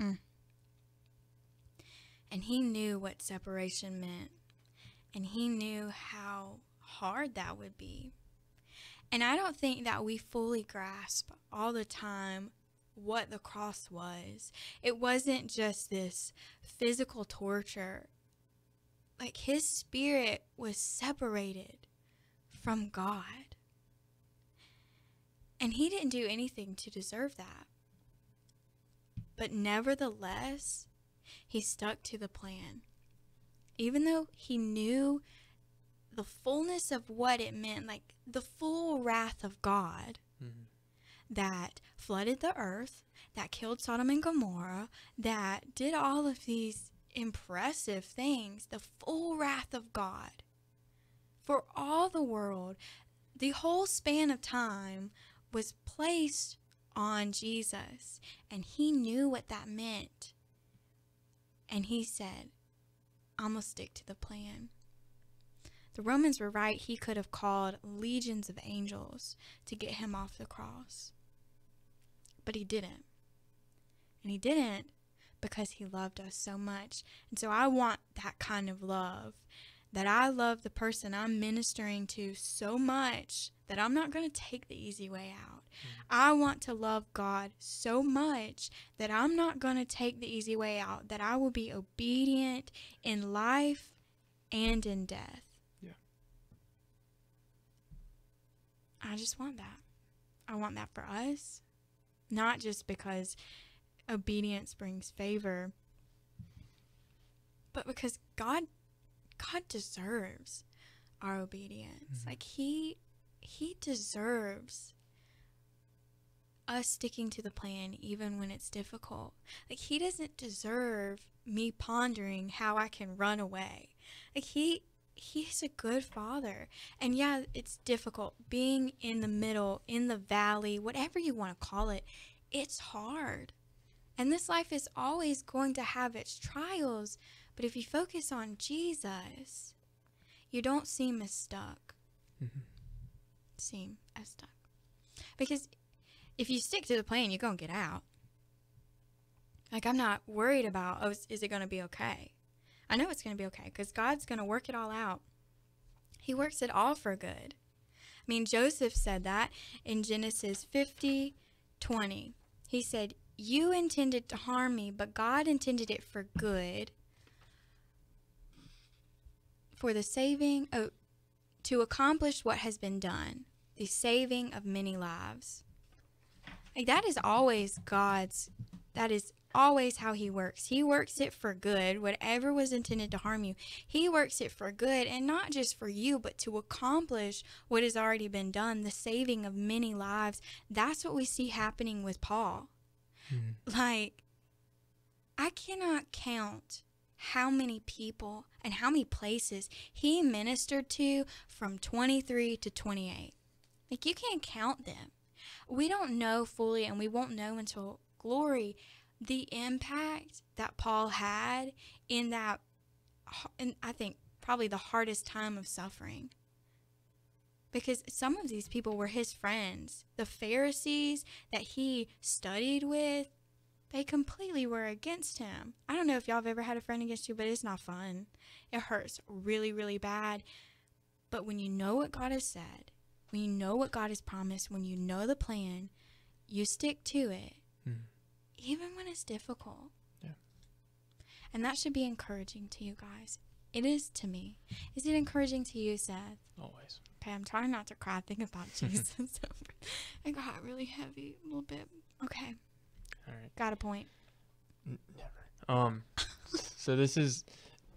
Mm. And he knew what separation meant. And he knew how hard that would be. And I don't think that we fully grasp all the time what the cross was. It wasn't just this physical torture, like his spirit was separated from God. And he didn't do anything to deserve that. But nevertheless, he stuck to the plan. Even though he knew the fullness of what it meant, like the full wrath of God Mhm. that flooded the earth, that killed Sodom and Gomorrah, that did all of these impressive things, the full wrath of God for all the world, the whole span of time was placed on Jesus. And he knew what that meant. And he said, I'm going to stick to the plan. The Romans were right. He could have called legions of angels to get him off the cross. But he didn't. And he didn't because he loved us so much. And so I want that kind of love. That I love the person I'm ministering to so much that I'm not going to take the easy way out. Mm-hmm. I want to love God so much that I'm not going to take the easy way out, that I will be obedient in life and in death. Yeah. I just want that. I want that for us, not just because obedience brings favor, but because God God deserves our obedience. Mm-hmm. Like he he deserves us sticking to the plan even when it's difficult. Like he doesn't deserve me pondering how I can run away. Like he he's a good father. And yeah, it's difficult being in the middle, in the valley, whatever you want to call it. It's hard. And this life is always going to have its trials, but if you focus on Jesus, you don't seem as stuck. Mm-hmm. Seem as stuck. Because if you stick to the plan, you're going to get out. Like, I'm not worried about, oh, is, is it going to be okay? I know it's going to be okay because God's going to work it all out. He works it all for good. I mean, Joseph said that in Genesis 50 20. He said, You intended to harm me, but God intended it for good, for the saving, oh, to accomplish what has been done, the saving of many lives. Like that is always God's that is always how he works. He works it for good. Whatever was intended to harm you, he works it for good and not just for you, but to accomplish what has already been done, the saving of many lives. That's what we see happening with Paul. Mm. Like I cannot count how many people and how many places he ministered to from 23 to 28. Like you can't count them. We don't know fully and we won't know until glory the impact that Paul had in that in I think probably the hardest time of suffering. Because some of these people were his friends. The Pharisees that he studied with, they completely were against him. I don't know if y'all have ever had a friend against you, but it's not fun. It hurts really, really bad. But when you know what God has said, when you know what God has promised, when you know the plan, you stick to it, Mm. even when it's difficult. Yeah. And that should be encouraging to you guys. It is to me. Is it encouraging to you, Seth? Always. Okay, I'm trying not to cry thinking about Jesus. it got really heavy a little bit. Okay, All right. got a point. N- Never. Um. so this is,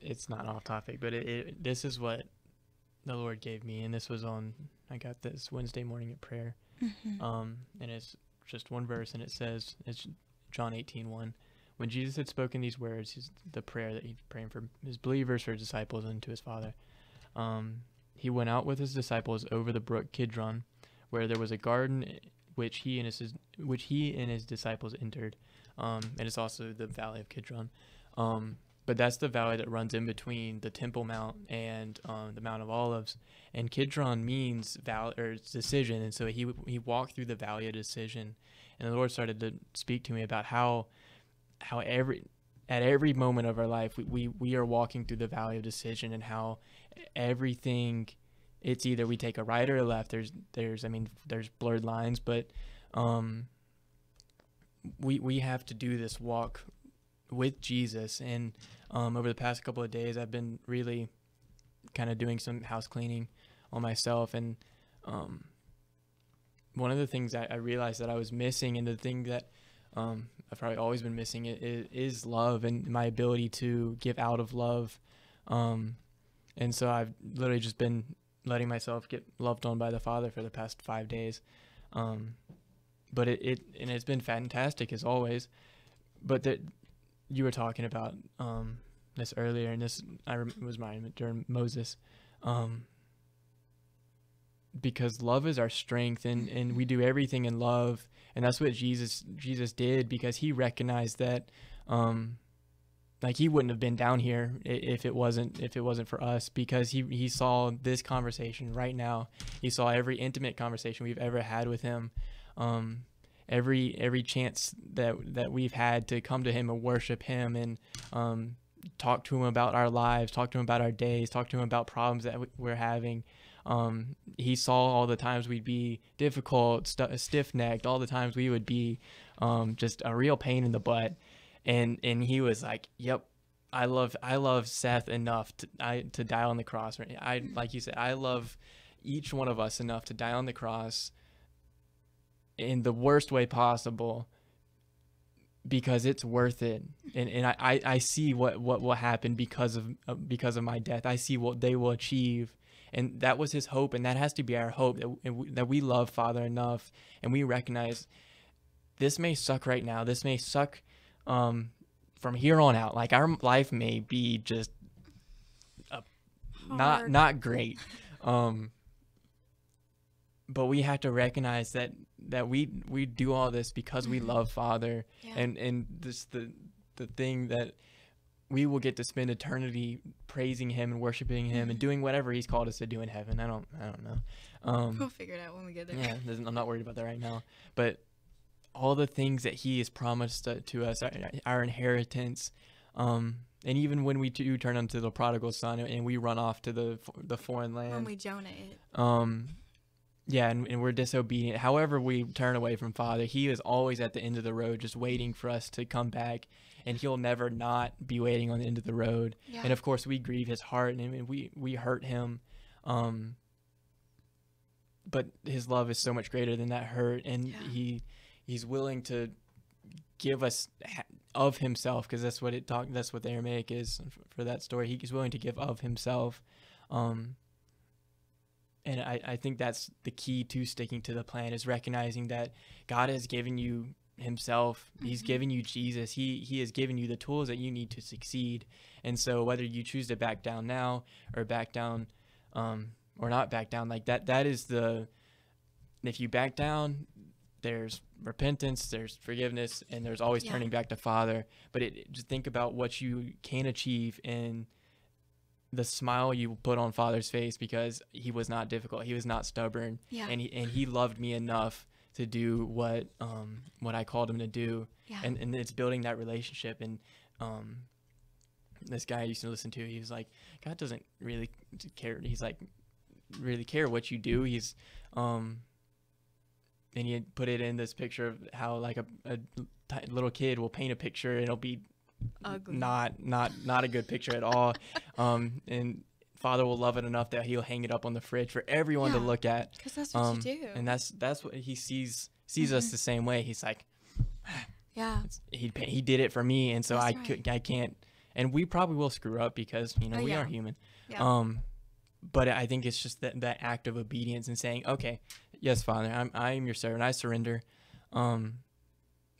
it's not off topic, but it, it this is what the Lord gave me, and this was on. I got this Wednesday morning at prayer. Mm-hmm. Um, and it's just one verse, and it says it's John 18, 1. When Jesus had spoken these words, his, the prayer that he's praying for his believers, for his disciples, and to his Father, um, he went out with his disciples over the brook Kidron, where there was a garden which he and his which he and his disciples entered. Um, and it's also the valley of Kidron. Um, but that's the valley that runs in between the Temple Mount and um, the Mount of Olives. And Kidron means valley or decision, and so he he walked through the valley of decision, and the Lord started to speak to me about how how every at every moment of our life we, we, we are walking through the valley of decision and how everything it's either we take a right or a left. There's there's i mean there's blurred lines but um we we have to do this walk with jesus. And um over the past couple of days i've been really kind of doing some house cleaning on myself. And um one of the things that i realized that i was missing and the thing that um, I've probably always been missing it is, is love and my ability to give out of love. Um, and so I've literally just been letting myself get loved on by the Father for the past five days. Um, but it, it and it's been fantastic as always. But that you were talking about um, this earlier, and this I rem- was reminded during Moses. Um, because love is our strength and, and we do everything in love and that's what jesus jesus did because he recognized that um like he wouldn't have been down here if it wasn't if it wasn't for us because he he saw this conversation right now. He saw every intimate conversation we've ever had with him. Um every every chance that that we've had to come to him and worship him and um talk to him about our lives talk to him about our days talk to him about problems that we're having. Um, he saw all the times we'd be difficult, st- stiff-necked, all the times we would be um, just a real pain in the butt, and and he was like, "Yep, I love I love Seth enough to I to die on the cross. I like you said, I love each one of us enough to die on the cross in the worst way possible." because it's worth it and and I, I, see what what will happen because of uh, because of my death i see what they will achieve and that was his hope and that has to be our hope that, we- that we love father enough and we recognize this may suck right now this may suck um, from here on out like our life may be just a, not not great. Um, but we have to recognize that that we we do all this because we love father Yeah. and and this the the thing that we will get to spend eternity praising him and worshiping him and doing whatever he's called us to do in heaven. I don't i don't know. Um we'll figure it out when we get there. yeah i'm not worried about that right now. But all the things that he has promised to, to us our, our inheritance. Um and even when we do turn unto the prodigal son and we run off to the the foreign land. When we Jonah it. um yeah and, and we're disobedient. However we turn away from father he is always at the end of the road just waiting for us to come back. And he'll never not be waiting on the end of the road. Yeah. and of course we grieve his heart and and we we hurt him. Um but his love is so much greater than that hurt. And Yeah. he he's willing to give us of himself because that's what it talk that's what the aramaic is for that story. He's willing to give of himself um and I, I think that's the key to sticking to the plan is recognizing that god has given you himself. He's Mhm. given you jesus. He he has given you the tools that you need to succeed. And so whether you choose to back down now or back down um or not back down like that that is the if you back down there's repentance there's forgiveness and there's always Yeah. turning back to father but it just think about what you can achieve in the smile you put on father's face because he was not difficult he was not stubborn Yeah. and he and he loved me enough to do what um what I called him to do yeah. and and it's building that relationship and um this guy I used to listen to he was like God doesn't really care he's like really care what you do he's um and he had put it in this picture of how like a, a little kid will paint a picture and it'll be Ugly. not not not a good picture at all um and father will love it enough that he'll hang it up on the fridge for everyone to look at Because that's what um you do. and that's that's what he sees sees us Mhm. the same way he's like yeah. he he did it for me and so That's I right. could I can't and we probably will screw up because you know Oh, we yeah. are human Yeah. um but I think it's just that that act of obedience and saying okay yes father I'm I am your servant I surrender um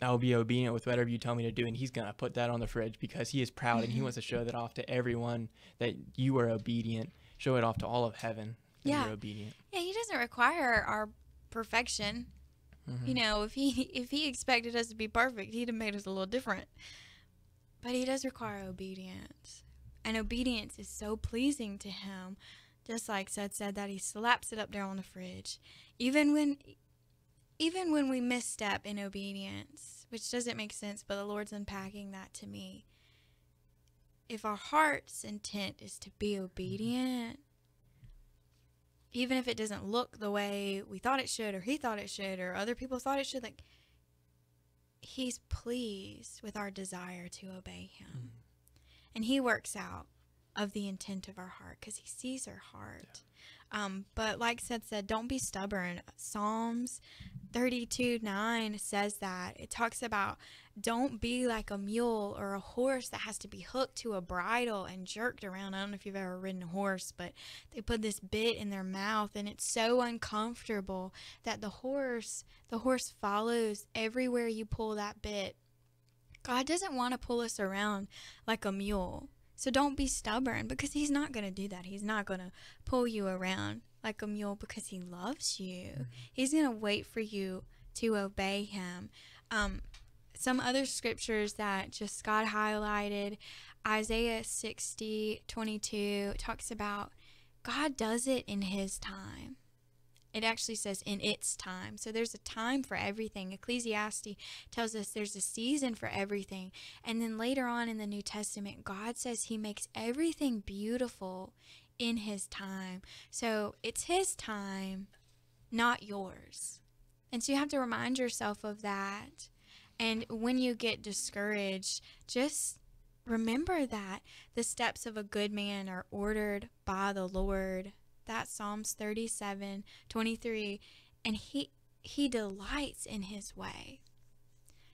I will be obedient with whatever you tell me to do and he's going to put that on the fridge because he is proud and he wants to show that off to everyone that you are obedient show it off to all of heaven that Yeah. you're obedient yeah, he doesn't require our perfection. Mhm. You know, if he if he expected us to be perfect, he'd have made us a little different. But he does require obedience. And obedience is so pleasing to him. Just like Seth said that he slaps it up there on the fridge. Even when even when we misstep in obedience, which doesn't make sense, but the Lord's unpacking that to me. If our heart's intent is to be obedient, even if it doesn't look the way we thought it should or he thought it should or other people thought it should like he's pleased with our desire to obey him. Mm. And he works out of the intent of our heart because he sees our heart um, but like Seth said don't be stubborn. Psalms 32 9 says that. It talks about don't be like a mule or a horse that has to be hooked to a bridle and jerked around. I don't know if you've ever ridden a horse but they put this bit in their mouth and it's so uncomfortable that the horse the horse follows everywhere you pull that bit. God doesn't want to pull us around like a mule so don't be stubborn because he's not going to do that. He's not going to pull you around like a mule because he loves you. He's going to wait for you to obey him. Um, some other scriptures that just God highlighted Isaiah 60 22 talks about God does it in his time. It actually says in its time. So there's a time for everything. Ecclesiastes tells us there's a season for everything. And then later on in the New Testament, God says he makes everything beautiful in his time. So it's his time, not yours. And so you have to remind yourself of that. And when you get discouraged, just remember that the steps of a good man are ordered by the Lord. That's Psalms 37 23. And he, he delights in his way.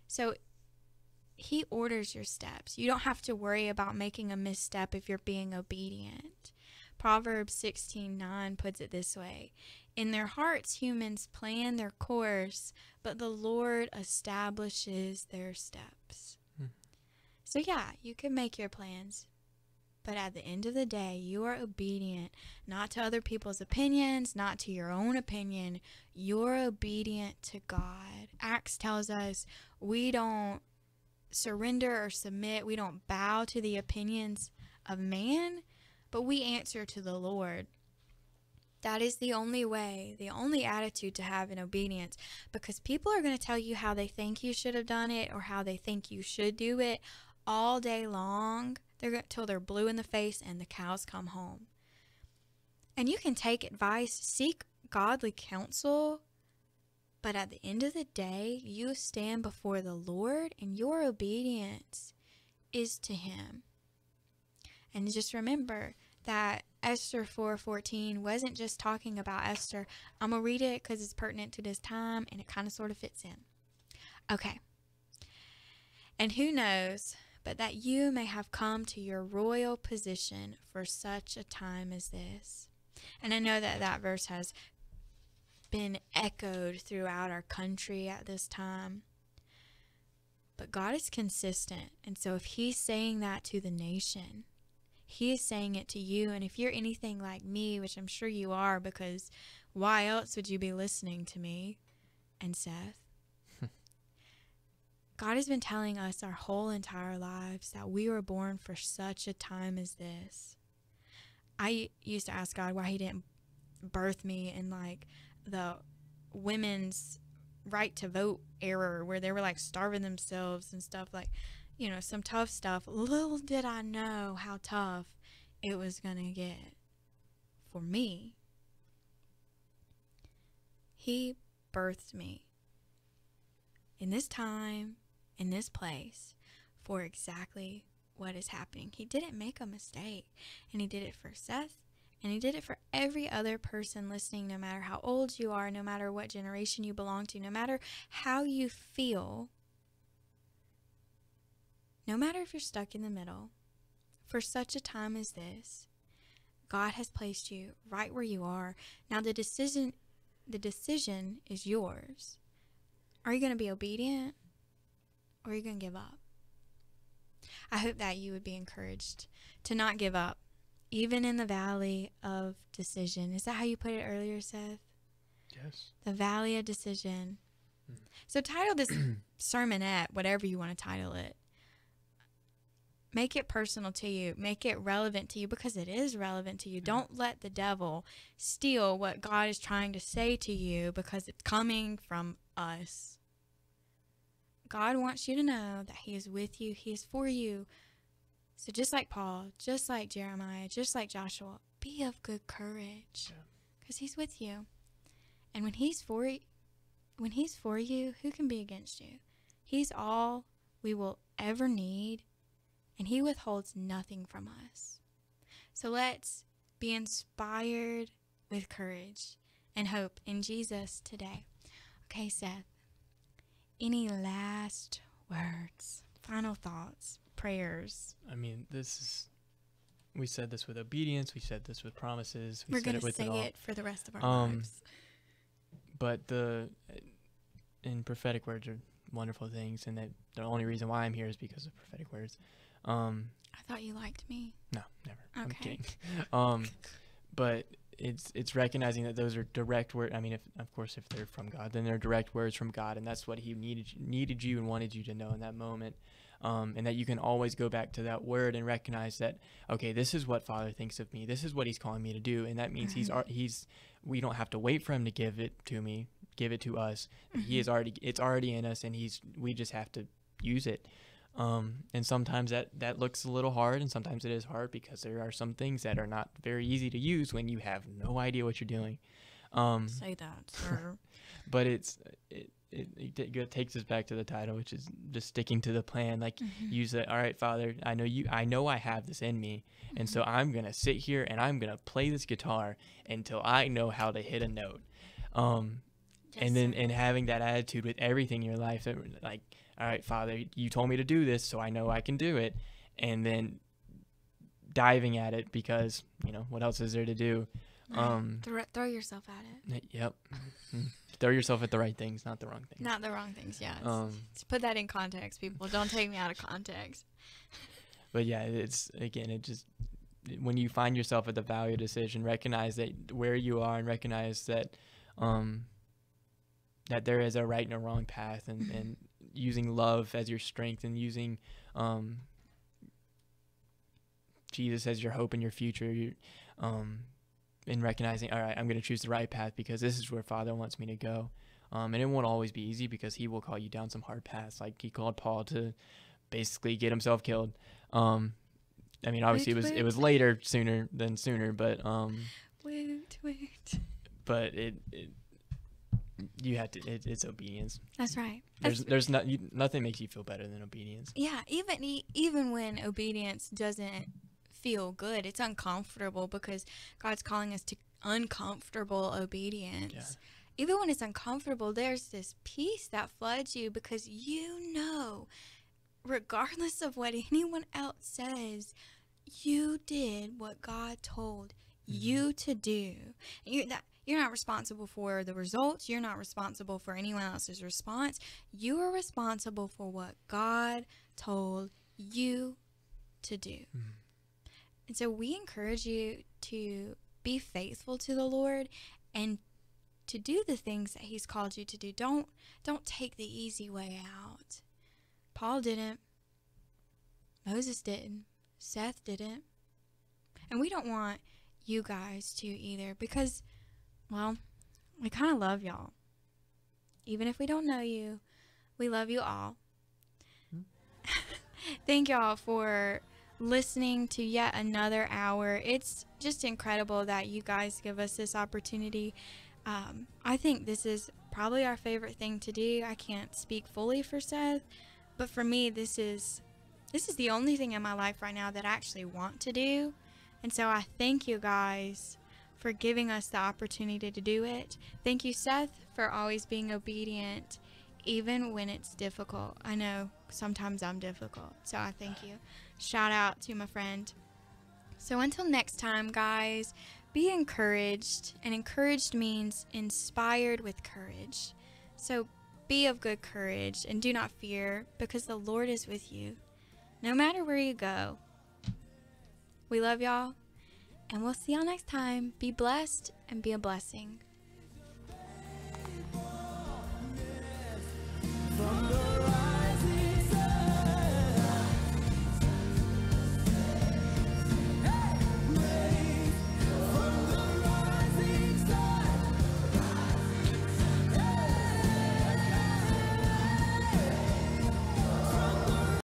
So he orders your steps. You don't have to worry about making a misstep if you're being obedient. Proverbs 16:9 puts it this way: In their hearts humans plan their course, but the Lord establishes their steps. Hmm. So yeah, you can make your plans, but at the end of the day, you are obedient not to other people's opinions, not to your own opinion. You're obedient to God. Acts tells us we don't surrender or submit, we don't bow to the opinions of man, but we answer to the Lord. That is the only way, the only attitude to have in obedience because people are going to tell you how they think you should have done it or how they think you should do it all day long. They're till they're blue in the face and the cows come home. And you can take advice, seek godly counsel, but at the end of the day, you stand before the Lord and your obedience is to him. And just remember that Esther 4:14 wasn't just talking about Esther. I'm going to read it cuz it's pertinent to this time and it kind of sort of fits in. Okay. And who knows but that you may have come to your royal position for such a time as this. And I know that that verse has been echoed throughout our country at this time. But God is consistent. And so if He's saying that to the nation, He is saying it to you. And if you're anything like me, which I'm sure you are, because why else would you be listening to me and Seth? God has been telling us our whole entire lives that we were born for such a time as this. I used to ask God why He didn't birth me in like the women's right to vote era where they were like starving themselves and stuff like, you know, some tough stuff. Little did I know how tough it was going to get for me. He birthed me in this time in this place for exactly what is happening. He didn't make a mistake, and He did it for Seth, and He did it for every other person listening, no matter how old you are, no matter what generation you belong to, no matter how you feel, no matter if you're stuck in the middle. For such a time as this, God has placed you right where you are. Now the decision the decision is yours. Are you going to be obedient or are you going to give up? I hope that you would be encouraged to not give up, even in the valley of decision. Is that how you put it earlier, Seth? Yes. The valley of decision. Hmm. So, title this sermonette, whatever you want to title it. Make it personal to you. Make it relevant to you because it is relevant to you. Don't let the devil steal what God is trying to say to you because it's coming from us. God wants you to know that He is with you, He is for you. So, just like Paul, just like Jeremiah, just like Joshua, be of good courage because He's with you. And when He's for when He's for you, who can be against you? He's all we will ever need, and He withholds nothing from us. So let's be inspired with courage and hope in Jesus today. Okay, Seth, any last words, final thoughts, prayers? I mean, this is. We said this with obedience. We said this with promises. We We're said going it with say it all. it for the rest of our Um, lives. But the in prophetic words are wonderful things, and that the only reason why I'm here is because of prophetic words. Um, I thought you liked me. no, never. I'm Okay. kidding. Um, but it's it's recognizing that those are direct word. I mean, if of course if they're from God, then they're direct words from God, and that's what He needed needed you and wanted you to know in that moment. Um, and that you can always go back to that word and recognize that okay, this is what Father thinks of me. This is what He's calling me to do, and that means He's Mhm. He's we don't have to wait for Him to give it to me, give it to us. He Mm-hmm. is already it's already in us, and He's we just have to use it. Um, and sometimes that that looks a little hard, and sometimes it is hard because there are some things that are not very easy to use when you have no idea what you're doing. Um, Say that, sir. but it's it, it, it ta- takes us back to the title, which is just sticking to the plan. Like Mhm. use it. All right, Father, I know you. I know I have this in me, and so I'm gonna sit here and I'm gonna play this guitar until I know how to hit a note. Um, Yes, and then sir. and having that attitude with everything in your life that like all right father you told me to do this so i know i can do it and then diving at it because you know what else is there to do? Um, throw, throw yourself at it. Yep. Mm. Throw yourself at the right things, not the wrong things. Not the wrong things, yeah. Um, put that in context, people. Don't take me out of context. but yeah, it's again, it just when you find yourself at the value decision, recognize that where you are and recognize that um that there is a right and a wrong path and, and using love as your strength and using um Jesus as your hope and your future, you um in recognizing, all right, I'm going to choose the right path because this is where Father wants me to go. Um, and it won't always be easy because he will call you down some hard paths. Like he called Paul to basically get himself killed. Um, I mean, obviously it Woot was it was later sooner than sooner, but um, Woot, woot. but it, it you have to it, it's obedience. That's right. There's That's- there's not you, nothing makes you feel better than obedience. yeah, even even when obedience doesn't feel good, it's uncomfortable because God's calling us to uncomfortable obedience. Yeah. Even when it's uncomfortable, there's this peace that floods you because you know, regardless of what anyone else says, you did what God told mm-hmm. you to do. You that you're not responsible for the results. You're not responsible for anyone else's response. You are responsible for what God told you to do. Mm-hmm. And so we encourage you to be faithful to the Lord and to do the things that he's called you to do. Don't don't take the easy way out. Paul didn't. Moses didn't. Seth didn't. And we don't want you guys to either because well, we kind of love y'all. Even if we don't know you, we love you all. Thank y'all for listening to yet another hour. It's just incredible that you guys give us this opportunity. Um, I think this is probably our favorite thing to do. I can't speak fully for Seth, but for me, this is this is the only thing in my life right now that I actually want to do. And so I thank you guys for giving us the opportunity to do it. Thank you, Seth, for always being obedient, even when it's difficult. I know sometimes I'm difficult, so I thank you. Shout out to my friend. So until next time, guys, be encouraged. And encouraged means inspired with courage. So be of good courage and do not fear because the Lord is with you. No matter where you go. We love y'all. And we'll see y'all next time. Be blessed and be a blessing.